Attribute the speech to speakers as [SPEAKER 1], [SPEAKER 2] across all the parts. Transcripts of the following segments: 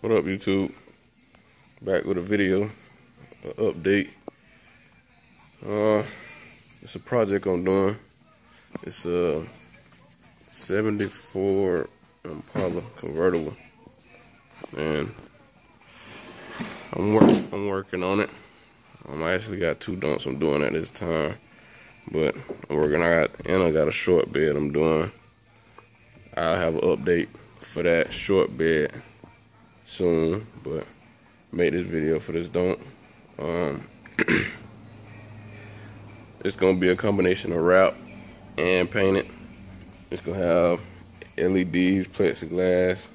[SPEAKER 1] What up, YouTube? Back with a video, an update. Uh, it's a project I'm doing. It's a 74 Impala convertible, and I'm work I'm working on it. Um, I actually got two donks I'm doing at this time, but I'm working. I got and I got a short bed I'm doing. I'll have an update for that short bed soon, but made this video for this donk. Um, it's gonna be a combination of wrap and painted. It's gonna have LEDs, plexiglass,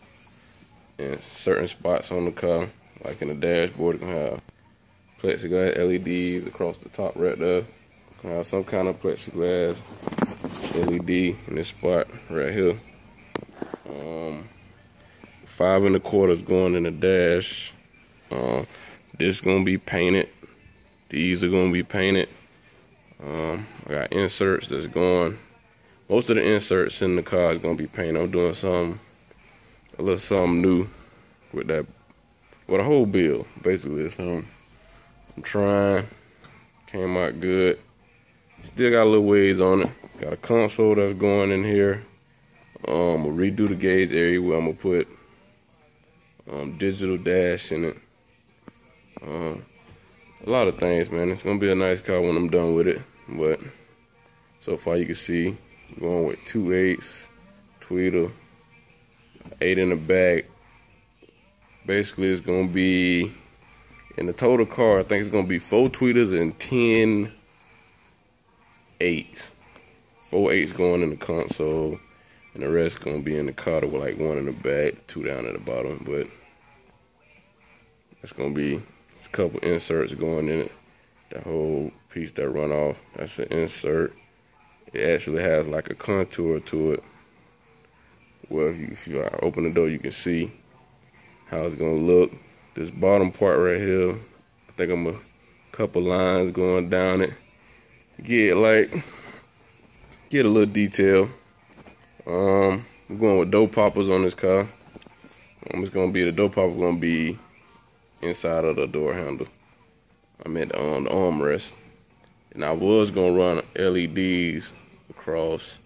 [SPEAKER 1] and certain spots on the car, like in the dashboard, it's gonna have plexiglass LEDs across the top right there. Gonna have some kind of plexiglass LED in this spot right here. Um, five and a quarters going in the dash. Uh, this is gonna be painted. These are gonna be painted. Um, I got inserts that's going. Most of the inserts in the car is gonna be painted. I'm doing some, a little something new with that, with a whole build basically. So I'm trying. Came out good. Still got a little ways on it. Got a console that's going in here. Um, I'm gonna redo the gauge area where I'm gonna put um, digital dash in it. Um, a lot of things, man. It's gonna be a nice car when I'm done with it. But so far, you can see going with two eights, tweeter, eight in the back. Basically, it's gonna be in the total car. I think it's gonna be four tweeters and ten eights. Four eights going in the console and the rest gonna be in the car with like one in the back, two down at the bottom. But it's gonna be a couple inserts going in it. The whole piece that run off, that's an insert. It actually has like a contour to it. Well, if you, if you open the door, you can see how it's gonna look. This bottom part right here, I think I'm a couple lines going down it. Get like, get a little detail. Um, we're going with door poppers on this car. Um, it's gonna be the door popper gonna be inside of the door handle. I meant on the armrest, and I was gonna run LEDs across,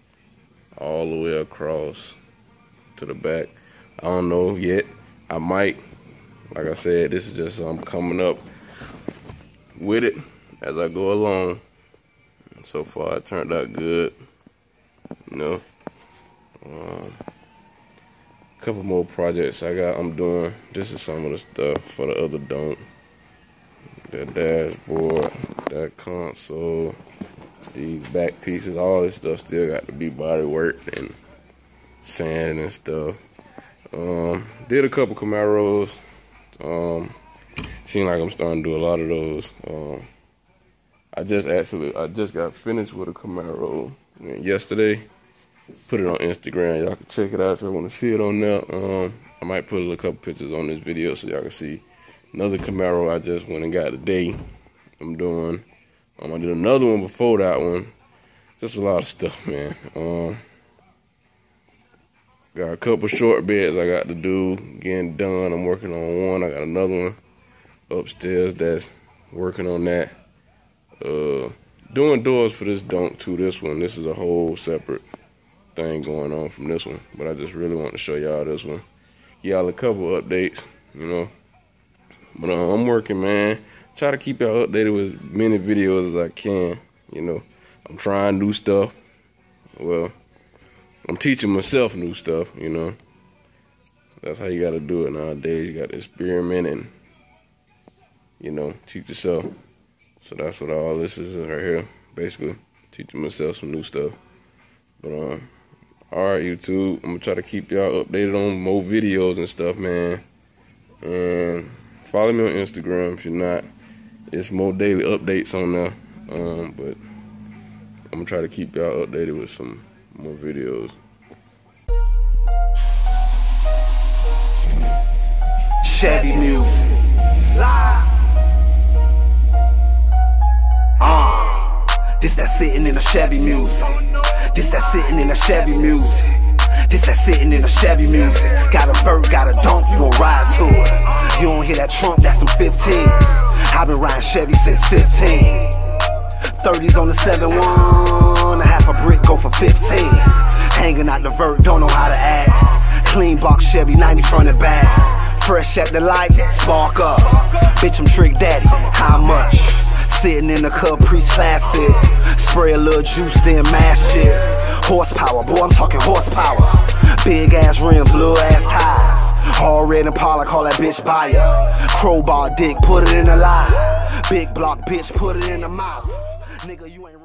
[SPEAKER 1] all the way across to the back. I don't know yet. I might. Like I said, this is just I'm coming up with it as I go along. so far, it turned out good. You know. A couple more projects I got I'm doing. This is some of the stuff for the other donk. That dashboard, that console, these back pieces, all this stuff still got to be body worked and sand and stuff. Um, did a couple Camaros. Um, seemed like I'm starting to do a lot of those. Um, I just actually, I just got finished with a Camaro yesterday put it on Instagram. Y'all can check it out if y'all want to see it on there. Um, I might put a couple pictures on this video so y'all can see another Camaro I just went and got today. I'm doing. Um, I did another one before that one. Just a lot of stuff, man. Um, got a couple short beds I got to do, getting done. I'm working on one. I got another one upstairs that's working on that. Uh, doing doors for this donk to this one. This is a whole separate thing going on from this one. But I just really want to show y'all this one. Y'all a couple updates, you know. But uh, I'm working, man. Try to keep y'all updated with many videos as I can. You know, I'm trying new stuff. Well, I'm teaching myself new stuff, you know. That's how you got to do it nowadays. You got to experiment and, you know, teach yourself. So that's what all this is right here. Basically, teaching myself some new stuff. But, um, Alright, YouTube. I'm gonna try to keep y'all updated on more videos and stuff, man. And follow me on Instagram if you're not. It's more daily updates on there. Um, but I'm gonna try to keep y'all updated with some more videos.
[SPEAKER 2] Chevy music. Uh, this that sitting in a Chevy music. This that sitting in a Chevy music. This that sitting in a Chevy music. Got a bird, got a donkey, gon' ride to it. You don't hear that trunk, that's some 15s. I've been riding Chevy since 15. 30s on the 7 1, a half a brick go for 15. Hanging out the vert, don't know how to act. Clean box Chevy, 90 front and back. Fresh at the light, spark up. Bitch, I'm Trick Daddy, how much? Sitting in the Caprice Classic. Spray a little juice, then mash it. Horsepower, boy, I'm talking horsepower. Big ass rims, little ass tires. All red and Impala, call that bitch buyer. Crowbar dick, put it in the lie. Big block bitch, put it in the mouth. Nigga, you ain't